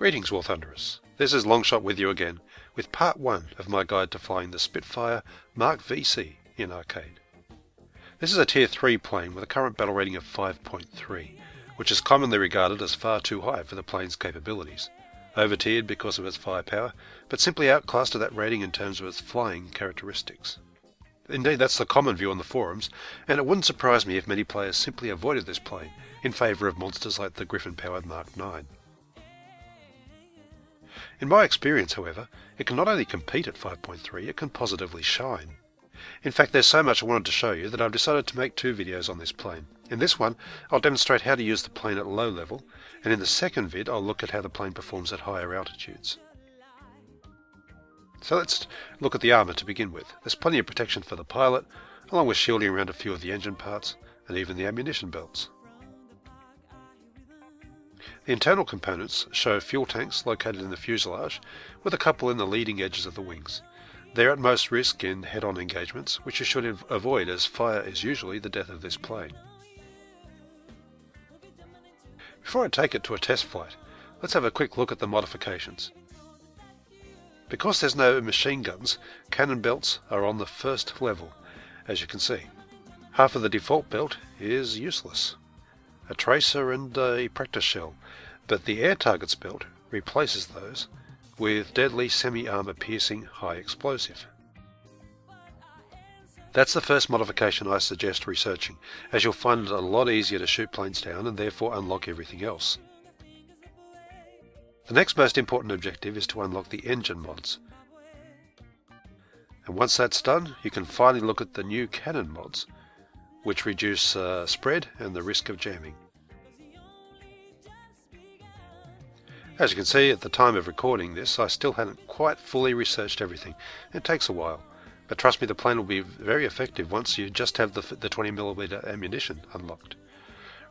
Greetings, War Thunderers. This is Longshot with you again, with part 1 of my guide to flying the Spitfire Mark VC in arcade. This is a Tier 3 plane with a current battle rating of 5.3, which is commonly regarded as far too high for the plane's capabilities. Over-tiered because of its firepower, but simply outclassed at that rating in terms of its flying characteristics. Indeed, that's the common view on the forums, and it wouldn't surprise me if many players simply avoided this plane in favour of monsters like the Griffon-powered Mark 9. In my experience, however, it can not only compete at 5.3, it can positively shine. In fact, there's so much I wanted to show you that I've decided to make two videos on this plane. In this one, I'll demonstrate how to use the plane at low level, and in the second vid, I'll look at how the plane performs at higher altitudes. So let's look at the armour to begin with. There's plenty of protection for the pilot, along with shielding around a few of the engine parts, and even the ammunition belts. The internal components show fuel tanks located in the fuselage, with a couple in the leading edges of the wings. They're at most risk in head-on engagements, which you should avoid as fire is usually the death of this plane. Before I take it to a test flight, let's have a quick look at the modifications. Because there's no machine guns, cannon belts are on the first level, as you can see. Half of the default belt is useless a tracer and a practice shell, but the air targets belt replaces those with deadly semi-armor piercing high explosive. That's the first modification I suggest researching, as you'll find it a lot easier to shoot planes down and therefore unlock everything else. The next most important objective is to unlock the engine mods. And once that's done, you can finally look at the new cannon mods, which reduce uh, spread and the risk of jamming. As you can see, at the time of recording this, I still hadn't quite fully researched everything. It takes a while, but trust me, the plane will be very effective once you just have the, the 20mm ammunition unlocked.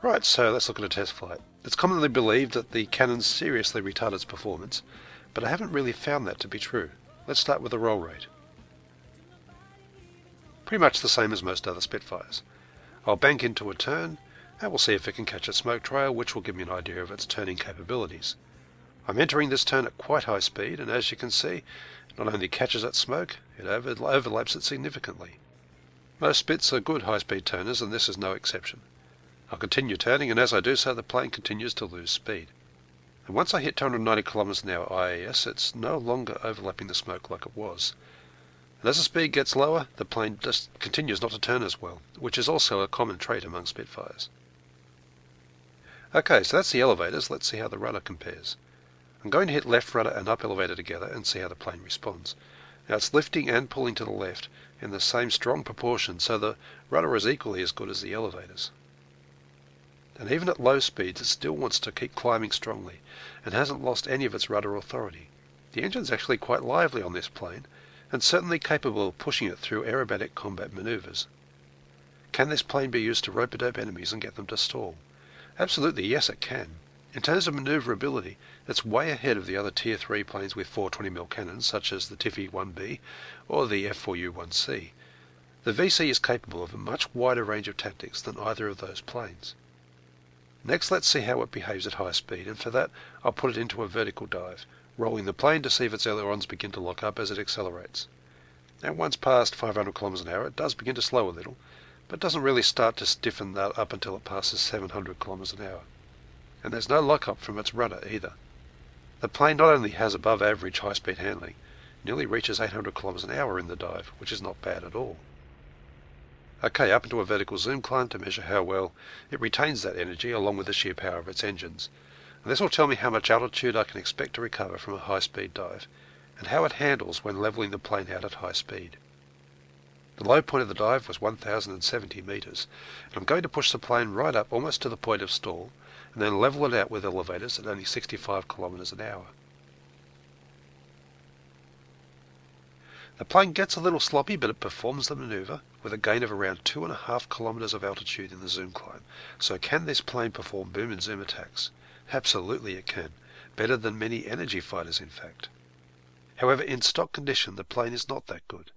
Right, so let's look at a test flight. It's commonly believed that the cannon seriously retard its performance, but I haven't really found that to be true. Let's start with the roll rate. Pretty much the same as most other Spitfires. I'll bank into a turn, and we'll see if it can catch a smoke trail, which will give me an idea of its turning capabilities. I'm entering this turn at quite high speed, and as you can see, it not only catches that smoke, it over overlaps it significantly. Most Spits are good high-speed turners, and this is no exception. I'll continue turning, and as I do so, the plane continues to lose speed. And once I hit 290 km an hour IAS, it's no longer overlapping the smoke like it was. And as the speed gets lower, the plane just continues not to turn as well, which is also a common trait among Spitfires. Okay, so that's the elevators. Let's see how the rudder compares. I'm going to hit left rudder and up elevator together and see how the plane responds. Now it's lifting and pulling to the left in the same strong proportion, so the rudder is equally as good as the elevators. And even at low speeds, it still wants to keep climbing strongly and hasn't lost any of its rudder authority. The engine's actually quite lively on this plane, and certainly capable of pushing it through aerobatic combat maneuvers. Can this plane be used to rope-a-dope enemies and get them to stall? Absolutely, yes it can. In terms of maneuverability, it's way ahead of the other Tier 3 planes with 420mm cannons, such as the Tiffy 1B or the F4U 1C. The VC is capable of a much wider range of tactics than either of those planes. Next, let's see how it behaves at high speed, and for that, I'll put it into a vertical dive rolling the plane to see if its ailerons begin to lock up as it accelerates. And once past 500 km an hour, it does begin to slow a little, but doesn't really start to stiffen that up until it passes 700 km an hour. And there's no lockup from its rudder either. The plane not only has above average high speed handling, nearly reaches 800 km an hour in the dive, which is not bad at all. Okay, up into a vertical zoom climb to measure how well it retains that energy along with the sheer power of its engines. And this will tell me how much altitude I can expect to recover from a high-speed dive, and how it handles when levelling the plane out at high speed. The low point of the dive was 1,070 metres, and I'm going to push the plane right up almost to the point of stall, and then level it out with elevators at only 65 kilometres an hour. The plane gets a little sloppy, but it performs the manoeuvre with a gain of around two and a half kilometres of altitude in the zoom climb. So can this plane perform boom and zoom attacks? Absolutely it can. Better than many energy fighters, in fact. However, in stock condition, the plane is not that good.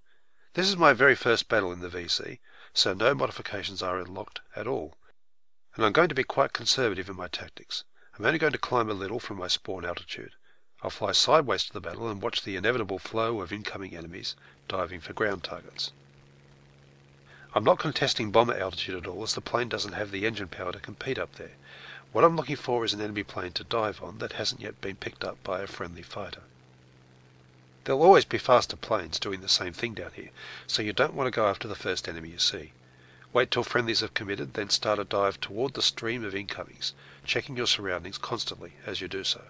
This is my very first battle in the VC, so no modifications are unlocked at all. And I'm going to be quite conservative in my tactics. I'm only going to climb a little from my spawn altitude, I'll fly sideways to the battle and watch the inevitable flow of incoming enemies diving for ground targets. I'm not contesting bomber altitude at all as the plane doesn't have the engine power to compete up there. What I'm looking for is an enemy plane to dive on that hasn't yet been picked up by a friendly fighter. There'll always be faster planes doing the same thing down here, so you don't want to go after the first enemy you see. Wait till friendlies have committed, then start a dive toward the stream of incomings, checking your surroundings constantly as you do so.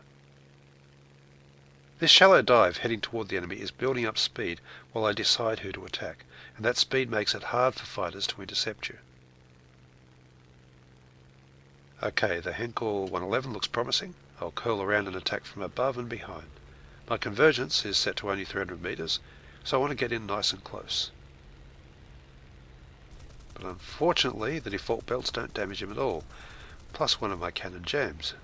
This shallow dive heading toward the enemy is building up speed while I decide who to attack, and that speed makes it hard for fighters to intercept you. Okay, the Heinkel 111 looks promising. I'll curl around and attack from above and behind. My convergence is set to only 300 metres, so I want to get in nice and close. But unfortunately, the default belts don't damage him at all, plus one of my cannon jams.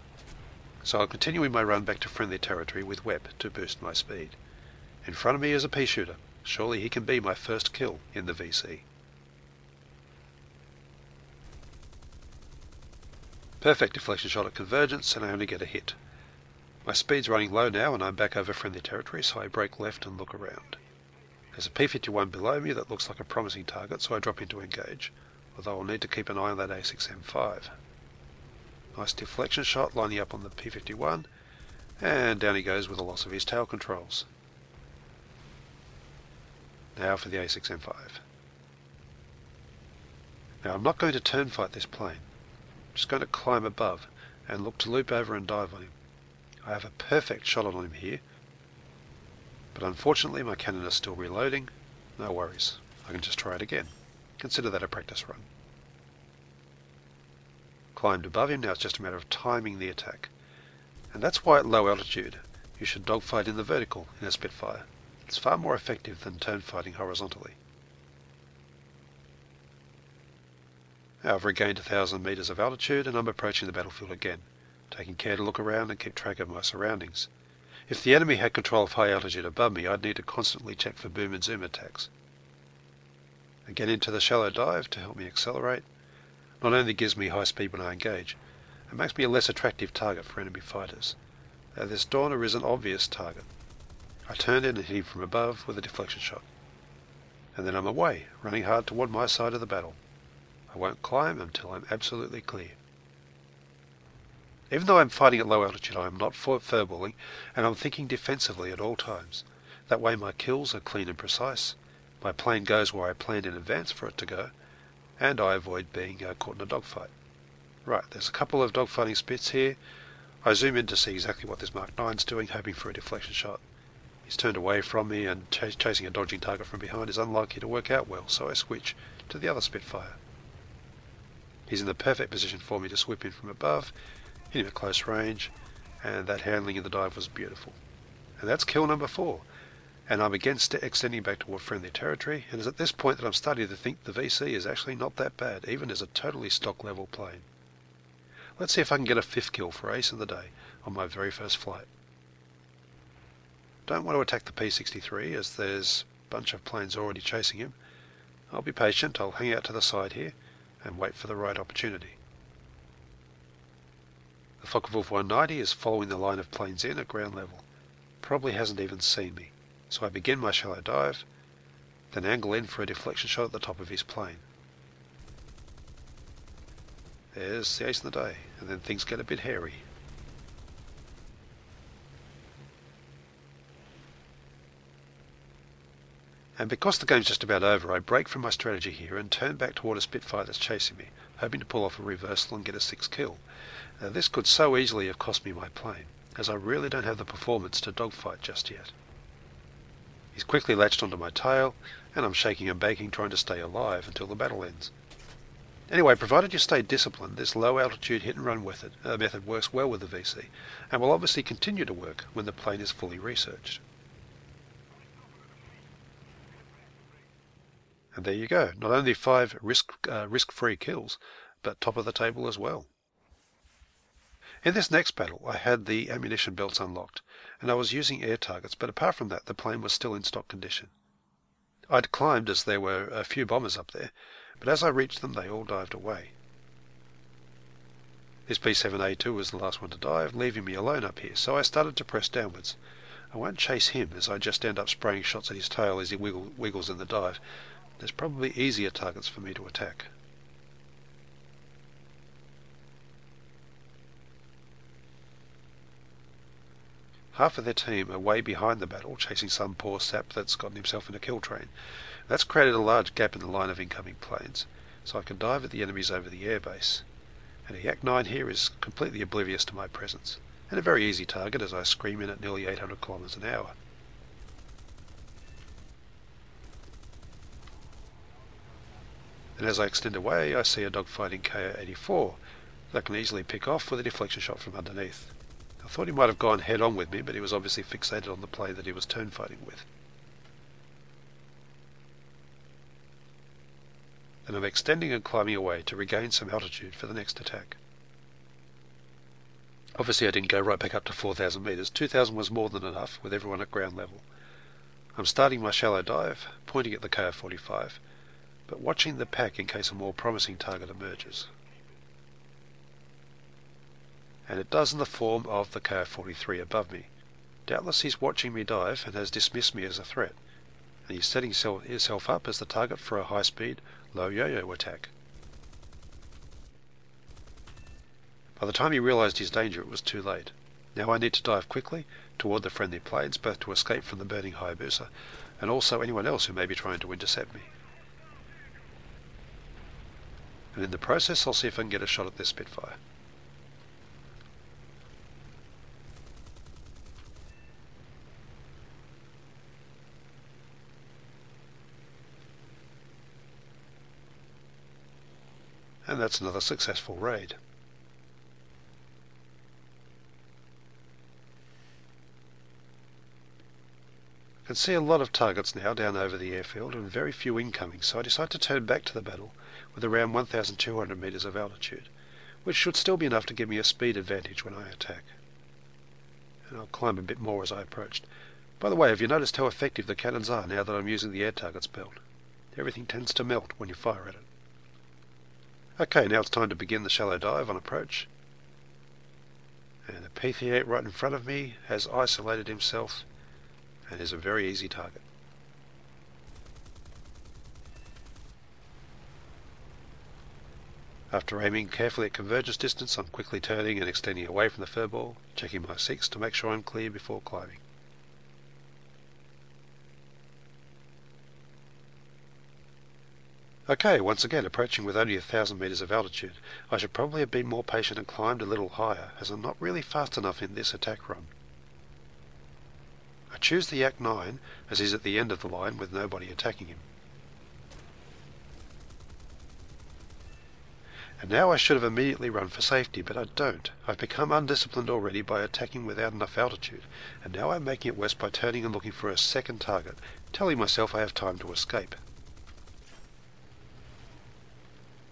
So I'll continue in my run back to friendly territory with WEP to boost my speed. In front of me is a pea shooter. Surely he can be my first kill in the VC. Perfect deflection shot at convergence and I only get a hit. My speed's running low now and I'm back over friendly territory so I break left and look around. There's a P-51 below me that looks like a promising target so I drop into engage, although I'll need to keep an eye on that A6M5. Nice deflection shot lining up on the P-51 and down he goes with the loss of his tail controls. Now for the A6M5. Now I'm not going to turn fight this plane just going to climb above and look to loop over and dive on him. I have a perfect shot on him here, but unfortunately my cannon is still reloading. No worries, I can just try it again. Consider that a practice run. Climbed above him, now it's just a matter of timing the attack. And that's why at low altitude you should dogfight in the vertical in a Spitfire. It's far more effective than turn fighting horizontally. I've regained a thousand metres of altitude and I'm approaching the battlefield again, taking care to look around and keep track of my surroundings. If the enemy had control of high altitude above me, I'd need to constantly check for boom and zoom attacks. Again into the shallow dive to help me accelerate. Not only gives me high speed when I engage, it makes me a less attractive target for enemy fighters. Now this Dornier is an obvious target. I turned in and hit him from above with a deflection shot. And then I'm away, running hard toward my side of the battle. I won't climb until I'm absolutely clear. Even though I'm fighting at low altitude, I am not for furballing, and I'm thinking defensively at all times. That way my kills are clean and precise, my plane goes where I planned in advance for it to go, and I avoid being uh, caught in a dogfight. Right, there's a couple of dogfighting spits here. I zoom in to see exactly what this Mark 9's doing, hoping for a deflection shot. He's turned away from me and ch chasing a dodging target from behind is unlikely to work out well, so I switch to the other Spitfire. He's in the perfect position for me to swoop in from above, hit him at close range, and that handling in the dive was beautiful. And that's kill number four. And I'm again extending back toward friendly territory, and it's at this point that I'm starting to think the VC is actually not that bad, even as a totally stock level plane. Let's see if I can get a fifth kill for Ace of the day on my very first flight. Don't want to attack the P-63 as there's a bunch of planes already chasing him. I'll be patient, I'll hang out to the side here and wait for the right opportunity. The Focke-Wulf 190 is following the line of planes in at ground level. Probably hasn't even seen me, so I begin my shallow dive, then angle in for a deflection shot at the top of his plane. There's the ace of the day, and then things get a bit hairy. And because the game's just about over, I break from my strategy here and turn back toward a Spitfire that's chasing me, hoping to pull off a reversal and get a sixth kill. Now, this could so easily have cost me my plane, as I really don't have the performance to dogfight just yet. He's quickly latched onto my tail, and I'm shaking and baking trying to stay alive until the battle ends. Anyway, provided you stay disciplined, this low altitude hit and run method, uh, method works well with the VC, and will obviously continue to work when the plane is fully researched. And there you go. Not only five risk, uh, risk-free kills, but top of the table as well. In this next battle, I had the ammunition belts unlocked, and I was using air targets, but apart from that, the plane was still in stock condition. I'd climbed as there were a few bombers up there, but as I reached them, they all dived away. This B7A2 was the last one to dive, leaving me alone up here, so I started to press downwards. I won't chase him as I just end up spraying shots at his tail as he wiggle, wiggles in the dive. There's probably easier targets for me to attack. Half of their team are way behind the battle, chasing some poor sap that's gotten himself in a kill train. That's created a large gap in the line of incoming planes, so I can dive at the enemies over the airbase. And a Yak-9 here is completely oblivious to my presence, and a very easy target as I scream in at nearly 800 kilometers an hour. And as I extend away, I see a dogfighting Ki-84 that I can easily pick off with a deflection shot from underneath. I thought he might have gone head on with me, but he was obviously fixated on the plane that he was turn fighting with. And I'm extending and climbing away to regain some altitude for the next attack. Obviously I didn't go right back up to 4,000 metres. 2,000 was more than enough with everyone at ground level. I'm starting my shallow dive, pointing at the Ki-45, but watching the pack in case a more promising target emerges and it does in the form of the Ki-43 above me. Doubtless he's watching me dive and has dismissed me as a threat, and he's setting himself up as the target for a high-speed, low yo-yo attack. By the time he realised his danger it was too late. Now I need to dive quickly toward the friendly planes both to escape from the burning Hayabusa and also anyone else who may be trying to intercept me. And in the process I'll see if I can get a shot at this Spitfire. and that's another successful raid. I can see a lot of targets now down over the airfield and very few incoming, so I decide to turn back to the battle with around 1,200 metres of altitude, which should still be enough to give me a speed advantage when I attack. And I'll climb a bit more as I approached. By the way, have you noticed how effective the cannons are now that I'm using the air targets belt? Everything tends to melt when you fire at it. Okay, now it's time to begin the shallow dive on approach. And the P-38 right in front of me has isolated himself and is a very easy target. After aiming carefully at convergence distance, I'm quickly turning and extending away from the furball, checking my seeks to make sure I'm clear before climbing. Okay, once again approaching with only a thousand metres of altitude. I should probably have been more patient and climbed a little higher, as I'm not really fast enough in this attack run. I choose the Yak 9, as he's at the end of the line with nobody attacking him. And now I should have immediately run for safety, but I don't. I've become undisciplined already by attacking without enough altitude, and now I'm making it worse by turning and looking for a second target, telling myself I have time to escape.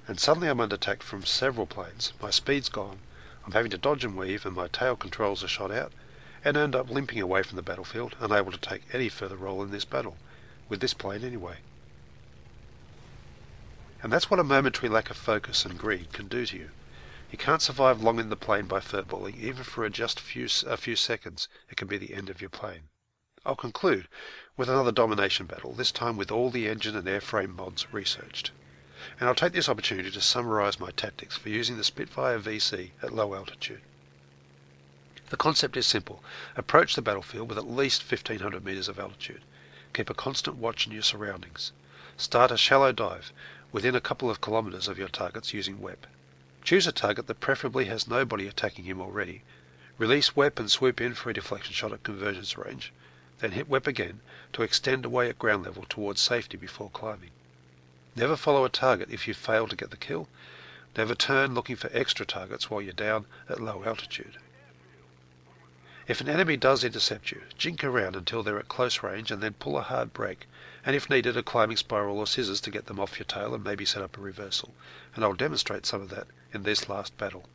and suddenly I'm under attack from several planes. My speed's gone, I'm having to dodge and weave, and my tail controls are shot out, and end up limping away from the battlefield, unable to take any further role in this battle, with this plane anyway. And that's what a momentary lack of focus and greed can do to you. You can't survive long in the plane by furballing, even for just few, a few seconds, it can be the end of your plane. I'll conclude with another domination battle, this time with all the engine and airframe mods researched and I'll take this opportunity to summarise my tactics for using the Spitfire VC at low altitude. The concept is simple. Approach the battlefield with at least 1500 metres of altitude. Keep a constant watch on your surroundings. Start a shallow dive within a couple of kilometres of your targets using WEP. Choose a target that preferably has nobody attacking him already. Release WEP and swoop in for a deflection shot at convergence range. Then hit WEP again to extend away at ground level towards safety before climbing. Never follow a target if you fail to get the kill. Never turn looking for extra targets while you're down at low altitude. If an enemy does intercept you, jink around until they're at close range and then pull a hard break, and if needed a climbing spiral or scissors to get them off your tail and maybe set up a reversal, and I'll demonstrate some of that in this last battle.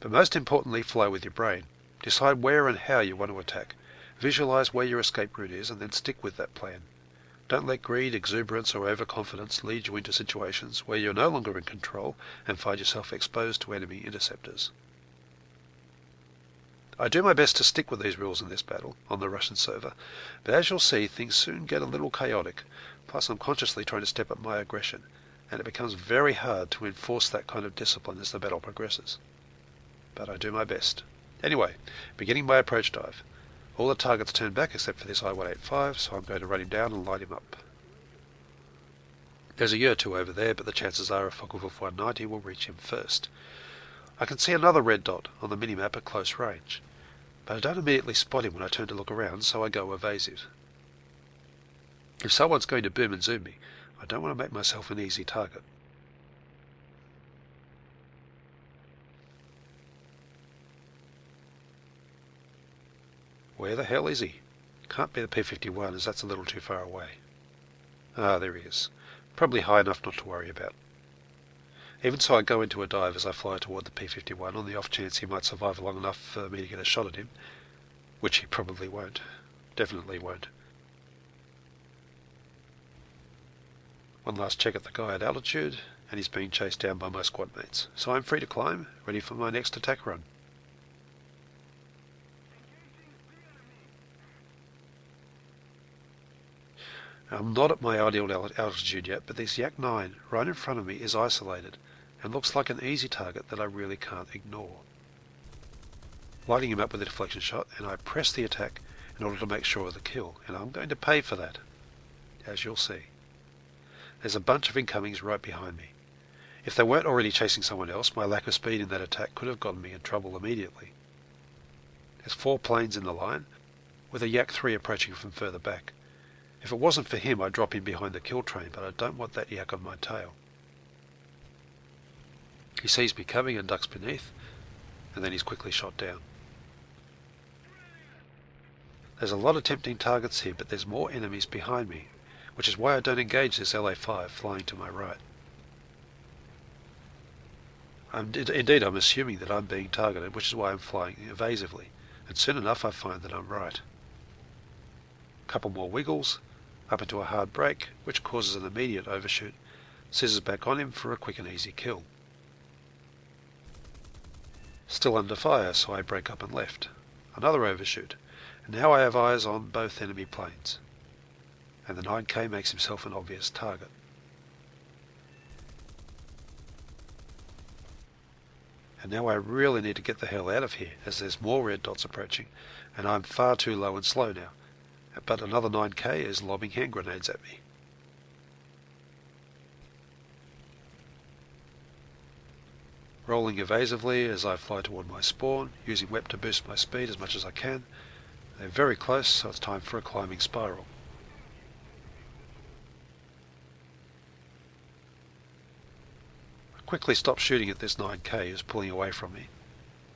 But most importantly, flow with your brain. Decide where and how you want to attack. Visualize where your escape route is and then stick with that plan. Don't let greed, exuberance, or overconfidence lead you into situations where you're no longer in control and find yourself exposed to enemy interceptors. I do my best to stick with these rules in this battle on the Russian server, but as you'll see, things soon get a little chaotic. Plus, I'm consciously trying to step up my aggression, and it becomes very hard to enforce that kind of discipline as the battle progresses. But I do my best. Anyway, beginning my approach dive. All the targets turn back except for this I-185, so I'm going to run him down and light him up. There's a year or two over there, but the chances are a Focke-Wulf 190 will reach him first. I can see another red dot on the minimap at close range, but I don't immediately spot him when I turn to look around, so I go evasive. If someone's going to boom and zoom me, I don't want to make myself an easy target. Where the hell is he? Can't be the P-51 as that's a little too far away. Ah, there he is. Probably high enough not to worry about. Even so, I go into a dive as I fly toward the P-51 on the off chance he might survive long enough for me to get a shot at him, which he probably won't. Definitely won't. One last check at the guy at altitude, and he's being chased down by my squad mates. So I'm free to climb, ready for my next attack run. I'm not at my ideal altitude yet, but this Yak 9 right in front of me is isolated and looks like an easy target that I really can't ignore. Lighting him up with a deflection shot, and I press the attack in order to make sure of the kill, and I'm going to pay for that, as you'll see. There's a bunch of incomings right behind me. If they weren't already chasing someone else, my lack of speed in that attack could have gotten me in trouble immediately. There's four planes in the line, with a Yak 3 approaching from further back. If it wasn't for him, I'd drop in behind the kill train, but I don't want that Yak on my tail. He sees me coming and ducks beneath, and then he's quickly shot down. There's a lot of tempting targets here, but there's more enemies behind me, which is why I don't engage this LA-5 flying to my right. I'm, indeed, I'm assuming that I'm being targeted, which is why I'm flying evasively, and soon enough I find that I'm right. Couple more wiggles, up into a hard break, which causes an immediate overshoot, scissors back on him for a quick and easy kill. Still under fire, so I break up and left. Another overshoot, and now I have eyes on both enemy planes. And the 9K makes himself an obvious target. And now I really need to get the hell out of here, as there's more red dots approaching, and I'm far too low and slow now. But another 9K is lobbing hand grenades at me. Rolling evasively as I fly toward my spawn, using WEP to boost my speed as much as I can. They're very close, so it's time for a climbing spiral. I quickly stop shooting at this 9k who's pulling away from me.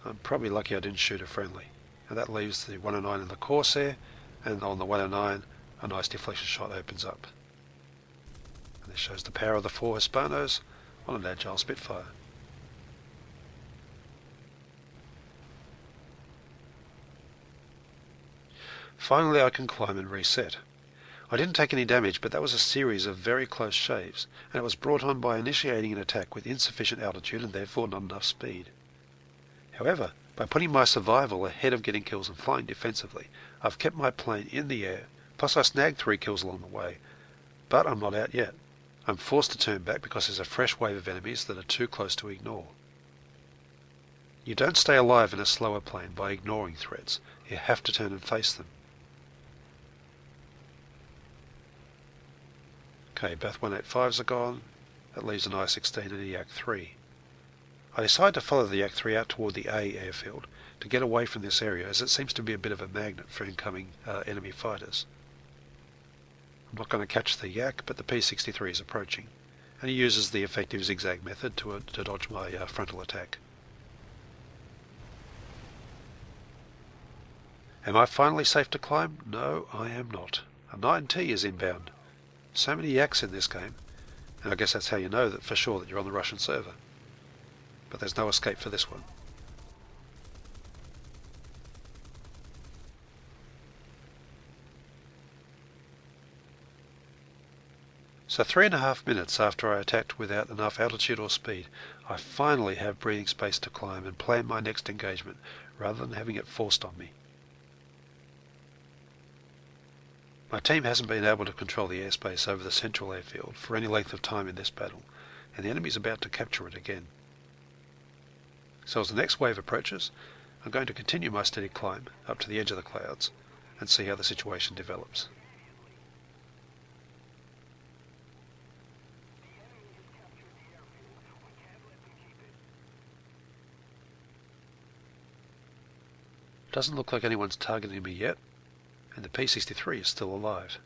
I'm probably lucky I didn't shoot a friendly. And that leaves the 109 in the Corsair, and on the 109 a nice deflection shot opens up. And this shows the power of the four Hispanos on an agile Spitfire. Finally I can climb and reset. I didn't take any damage, but that was a series of very close shaves, and it was brought on by initiating an attack with insufficient altitude and therefore not enough speed. However, by putting my survival ahead of getting kills and flying defensively, I've kept my plane in the air, plus I snagged three kills along the way. But I'm not out yet. I'm forced to turn back because there's a fresh wave of enemies that are too close to ignore. You don't stay alive in a slower plane by ignoring threats. You have to turn and face them. Okay, both 185s are gone. That leaves an I-16 and a Yak 3. I decide to follow the Yak 3 out toward the A airfield to get away from this area as it seems to be a bit of a magnet for incoming uh, enemy fighters. I'm not going to catch the Yak, but the P-63 is approaching, and he uses the effective zigzag method to, uh, to dodge my uh, frontal attack. Am I finally safe to climb? No, I am not. A 9T is inbound. So many yaks in this game, and I guess that's how you know that for sure that you're on the Russian server. But there's no escape for this one. So three and a half minutes after I attacked without enough altitude or speed, I finally have breathing space to climb and plan my next engagement, rather than having it forced on me. My team hasn't been able to control the airspace over the central airfield for any length of time in this battle, and the enemy is about to capture it again. So as the next wave approaches, I'm going to continue my steady climb up to the edge of the clouds and see how the situation develops. Doesn't look like anyone's targeting me yet, and the P-63 is still alive.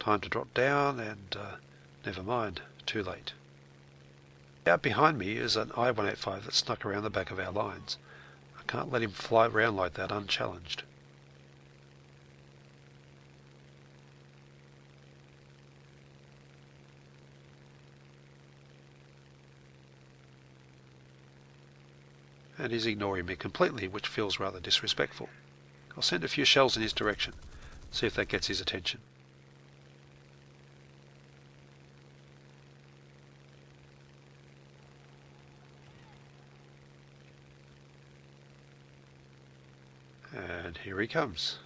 Time to drop down and uh, never mind, too late. Out behind me is an I-185 that snuck around the back of our lines. I can't let him fly around like that unchallenged. and he's ignoring me completely, which feels rather disrespectful. I'll send a few shells in his direction, see if that gets his attention. And here he comes.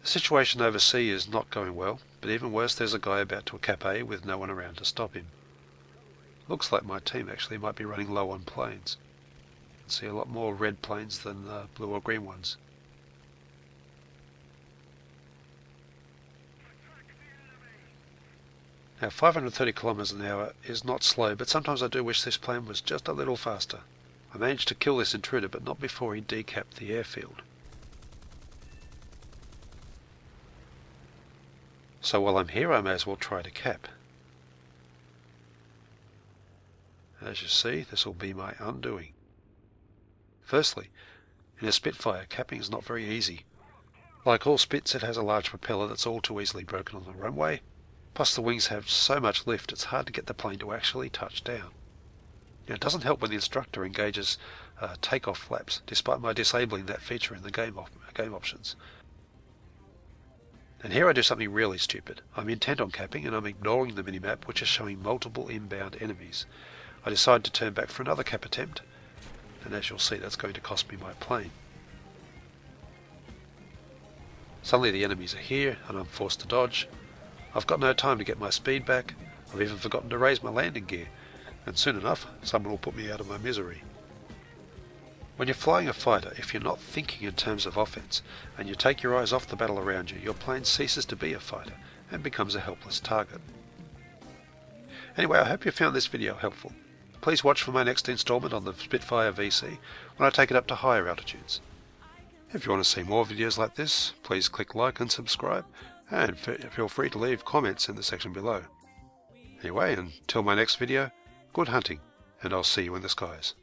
The situation overseas is not going well, but even worse there's a guy about to A with no one around to stop him. Looks like my team actually might be running low on planes. See a lot more red planes than uh, blue or green ones. Now 530 kilometers an hour is not slow, but sometimes I do wish this plane was just a little faster. I managed to kill this intruder, but not before he decapped the airfield. So while I'm here, I may as well try to cap. As you see, this will be my undoing. Firstly, in a Spitfire, capping is not very easy. Like all Spits, it has a large propeller that's all too easily broken on the runway, plus the wings have so much lift it's hard to get the plane to actually touch down. Now, it doesn't help when the instructor engages uh, takeoff flaps, despite my disabling that feature in the game, op game options. And here I do something really stupid. I'm intent on capping and I'm ignoring the minimap which is showing multiple inbound enemies. I decide to turn back for another cap attempt, and as you'll see that's going to cost me my plane. Suddenly the enemies are here and I'm forced to dodge. I've got no time to get my speed back, I've even forgotten to raise my landing gear, and soon enough someone will put me out of my misery. When you're flying a fighter, if you're not thinking in terms of offense, and you take your eyes off the battle around you, your plane ceases to be a fighter and becomes a helpless target. Anyway, I hope you found this video helpful. Please watch for my next installment on the Spitfire VC when I take it up to higher altitudes. If you want to see more videos like this, please click like and subscribe, and feel free to leave comments in the section below. Anyway, until my next video, good hunting, and I'll see you in the skies.